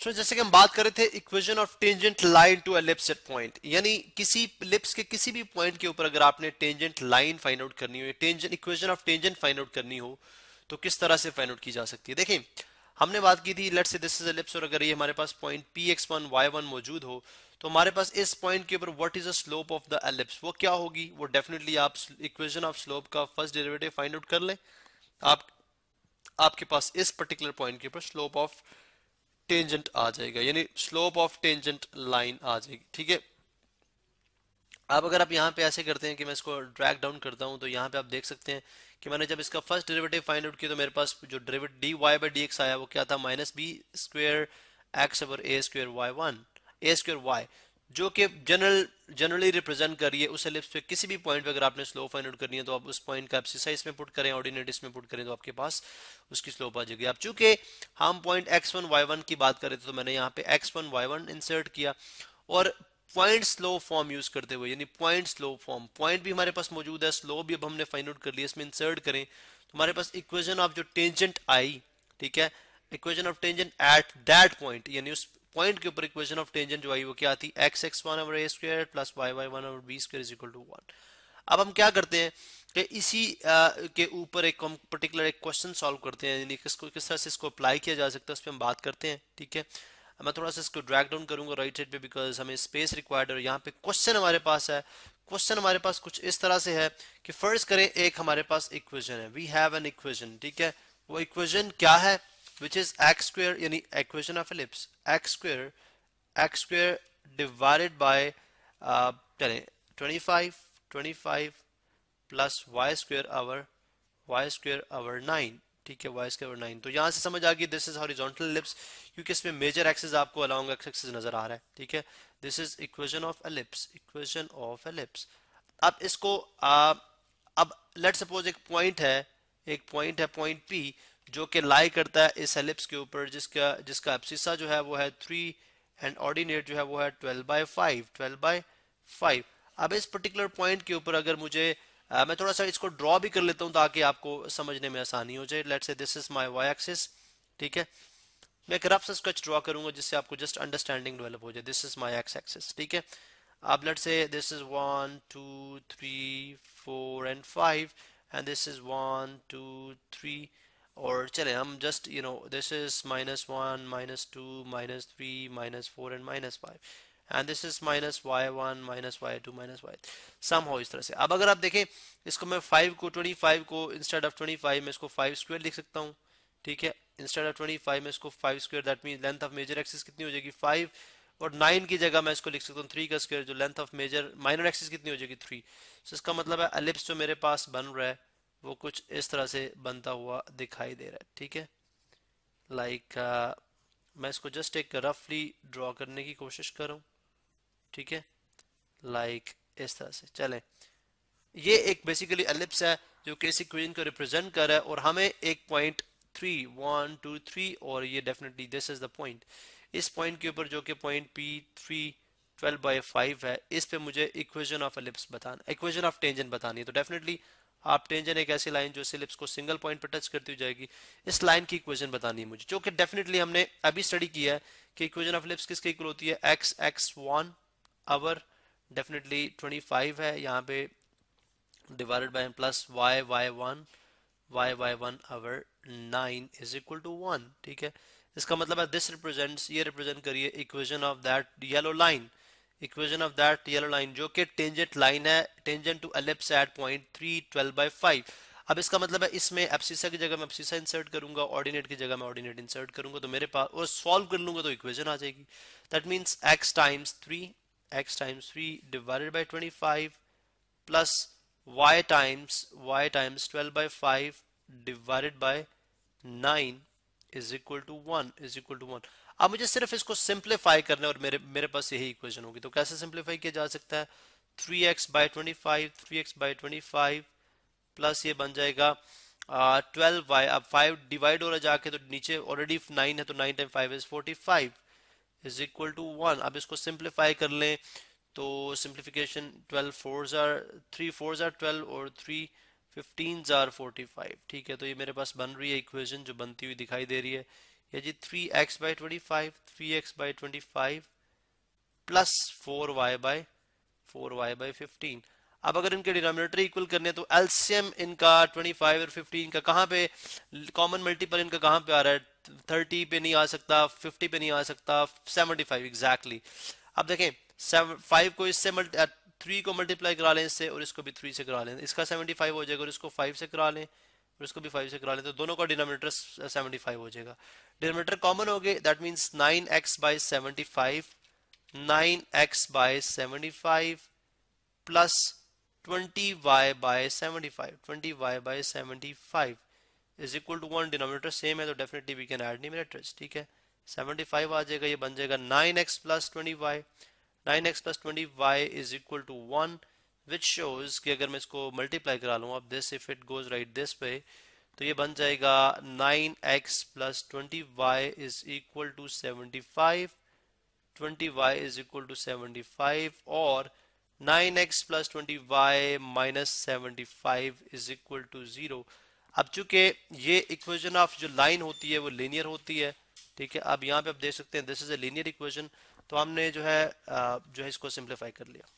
so, जैसे कि हम बात कर रहे थे equation of tangent line to ellipse at point यानी किसी लिप्स के किसी भी पॉइंट के ऊपर अगर आपने टेंजेंट लाइन फाइंड आउट करनी हो tangent equation of tangent find out करनी हो तो किस तरह से फाइंड आउट की जा सकती है? देखें हमने बात की थी let's say this is ellipse और अगर ये हमारे पास point P X one Y one मौजूद हो तो हमारे पास इस पॉइंट के ऊपर what is the slope of the ellipse वो क्या होगी? वो डेफिनेटली आप इक्वेशन ऑफ़ स्लोप का फ़र्स्ट डेरिवेटिव फाइंड आउट कर लें। आप आपके पास इस पर्टिकुलर पॉइंट के ऊपर स्लोप ऑफ़ टेंजेंट आ जाएगा, यानी स्लोप ऑफ़ टेंजेंट लाइन आ जाएगी, ठीक है? अब अगर आप यहाँ पे ऐसे करते हैं कि मैं इसको ड्रैग डाउन करता हूँ तो यहाँ पे आप देख सकते हैं कि मैंने जब इसका फ़र्स्ट डेरिवेटिव फाइंड आउट किया तो मेरे पास जो derivative D Y by D X आया, वो क्या था? Minus B square X over A square Y one A square Y जो कि जनरल जनरली रिप्रेजेंट करिए, उस एलिप्स पे किसी भी पॉइंट पे अगर आपने स्लो फाइंड आउट करनी है तो आप उस पॉइंट का एप्सिसा इसमें पुट करें ऑर्डिनेट इसमें पुट करें तो आपके पास उसकी स्लोप आ जाएगी। अब चूँकि हम point X one Y one की बात कर रहे तो मैंने यहाँ पे X one Y one insert किया और पॉइंट स्लो फॉर्म यूज़ करते हुए, यानी पॉइंट स्लो फॉर्म पॉइंट भी हमारे पास मौजूद है स्लो भी अब हमने फाइंड आउट कर लिया, इसमें इंसर्ट करें तो हमारे पास इक्वेशन ऑफ़ जो टेंजेंट आई, ठीक है? Equation of tangent at that point यानी उस पॉइंट के ऊपर इक्वेशन ऑफ़ टेंजेंट जो आई वो क्या आती X X one over A square plus Y Y one over B square is equal to one अब हम क्या करते हैं कि इसी आ, के ऊपर एक पर्टिकुलर एक क्वेश्चन सॉल्व करते हैं यानी किसको किस तरह से इसको अप्लाई किया जा सकता है उस पर हम बात करते हैं ठीक है? मैं थोड़ा सा इसको ड्रैग डाउन करूँगा राइट साइड पे बिकॉज़ हमें स्पेस रिक्वायर्ड और यहाँ पे क्वेश्चन हमारे पास है। क्वेश्चन हमारे पास कुछ इस तरह से है कि फ़र्स्ट करें एक हमारे पास इक्वेशन है। वी हैव एन इक्वेशन ठीक है? वो इक्वेशन क्या है? Which is x square yani equation of ellipse x square x square divided by uh, 25 25 plus y square over y square over 9 ठीक है square over 9 तो यहाँ से समझ आ गई दिस इज़ हॉरिजॉन्टल क्योंकि इसमें मेजर एक्सिस आपको एक्स एक्सिस नज़र आ रहा है। ठीक है? This is equation of ellipse equation of ellipse अब इसको आ, अब लेट सपोज़ एक पॉइंट है एक पॉइंट है पॉइंट P. जो कि लाई करता है इस एलिप्स के ऊपर जिसका जिसका एप्सिसा जो है वो है थ्री एंड ऑर्डिनेट जो है वो है twelve by five twelve by five अब इस पर्टिकुलर पॉइंट के ऊपर अगर मुझे आ, मैं थोड़ा सा इसको ड्रॉ भी कर लेता हूँ ताकि आपको समझने में आसानी हो जाए. Let say this is my Y axis ठीक है? मैं एक रफ स्केच ड्रॉ करूँगा जिससे आपको जस्ट अंडरस्टैंडिंग डेवलप हो जाए. This is my X axis ठीक है? अब let say this is one two three four and five and this is one two three और चले, हम just you know this is minus one minus two minus three minus four and minus five and this is minus Y one minus Y two minus Y some हो इस तरह से। अब अगर आप देखें, इसको मैं फाइव को ट्वेंटी फाइव को इंस्टेड ऑफ़ ट्वेंटी फाइव में इसको फाइव स्क्वेयर लिख सकता हूँ। ठीक है? इंस्टेड ऑफ़ ट्वेंटी फाइव में इसको five square that mean length of major axis कितनी हो जाएगी? फाइव और नाइन की जगह मैं इसको लिख सकता हूँ थ्री का स्क्वेयर जो length of major minor axis कितनी हो जाएगी? थ्री so इसका मतलब है एलिप्स जो मेरे पास बन रहा है वो कुछ इस तरह से बनता हुआ दिखाई दे रहा है ठीक है? लाइक like, uh, मैं इसको जस्ट एक रफली ड्रॉ करने की कोशिश करूँ ठीक है? लाइक like, इस तरह से। चले। ये एक बेसिकली एलिप्स है जो कि इस इक्वेशन को रिप्रेजेंट कर रहा है और हमें एक point three one two three और ये definitely this is the point इस पॉइंट के ऊपर जो कि point P three twelve by five है इस पे मुझे इक्वेशन ऑफ़ एलिप्स बताना इक्वेशन ऑफ़ टेंजन बतानी है। तो डेफिनेटली आप टेंजन एक ऐसी लाइन जो सिलिप्स को सिंगल पॉइंट पर टच करती जाएगी, इस लाइन की इक्वेशन बतानी है मुझे, जो कि डेफिनेटली हमने अभी स्टडी किया है कि इक्वेशन ऑफ़ लिप्स किसके इक्वल होती है X X one over definitely 25 है, यहाँ पे divided by plus Y Y one Y Y one over nine is equal to one ठीक है? इसका मतलब है दिस रिप्रेजेंट्स ये रिप्रेजेंट करिए equation of that yellow line equation of that yellow line जो कि टेंजेंट लाइन है tangent to ellipse at point three twelve by five अब इसका मतलब है इसमें एप्सिसा की जगह मैं एप्सिसा इंसर्ट करूँगा ऑर्डिनेट की जगह मैं ऑर्डिनेट इंसर्ट करूँगा तो मेरे पास और सॉल्व कर लूँगा तो इक्वेशन आ जाएगी। That means X times three X times three divided by twenty five plus Y times Y times twelve by five divided by nine is equal to one is equal to one अब मुझे सिर्फ़ इसको simplify करना है और मेरे मेरे पास यही इक्वेशन होगी। तो कैसे सिंप्लीफाई किया जा सकता है? Three X by twenty five three X by twenty five plus ये बन जाएगा ट्वेल्व वाई अब फाइव डिवाइड हो रहा जाके तो नीचे ऑलरेडी नाइन है तो nine time five is forty five is equal to one अब इसको सिंप्लीफाई कर लें तो simplification twelve four are three four are twelve और three fifteen are forty five ठीक है तो ये मेरे पास बन रही है इक्वेशन जो बनती हुई दिखाई दे रही है। ये जी three X by twenty five three X by twenty five plus four Y four Y fifteen अब अगर इनके डिनोमिनेटर इक्वल करने तो एलसीएम इनका 25 और 15 का कहाँ पे कॉमन मल्टीपल इनका कहाँ पे आ रहा है? 30 पे नहीं आ सकता 50 पे नहीं आ सकता 75 एग्जैक्टली अब देखें फाइव को इससे थ्री को मल्टीप्लाई करा लें इससे और इसको भी थ्री से करा लें। इसका 75 हो जाएगा और इसको फाइव से करा लें। और इसको भी फाइव से करा लें तो दोनों का डिनोमिनेटर 75 हो जाएगा। डिनोमिनेटर कॉमन हो गए that means nine x by seventy five nine x by seventy five plus 20y by 75 20y by 75 is equal to one denominator same है तो definitely we can add numerators ठीक है? 75 आ जाएगा, ये बन जाएगा 9x plus 20y 9x plus 20y is equal to 1 which shows कि अगर मैं इसको मल्टीप्लाई करा लूँ, अब this if it goes right this way तो ये बन जाएगा 9x plus 20y is equal to 75 20y is equal to 75 और 9x plus twenty y minus seventy five is equal to zero अब चूँकि ये इक्वेशन ऑफ़ जो लाइन होती है, वो लीनियर होती है, ठीक है? अब यहाँ पे आप देख सकते हैं this is a linear equation तो हमने जो है जो है इसको सिंप्लीफाई कर लिया।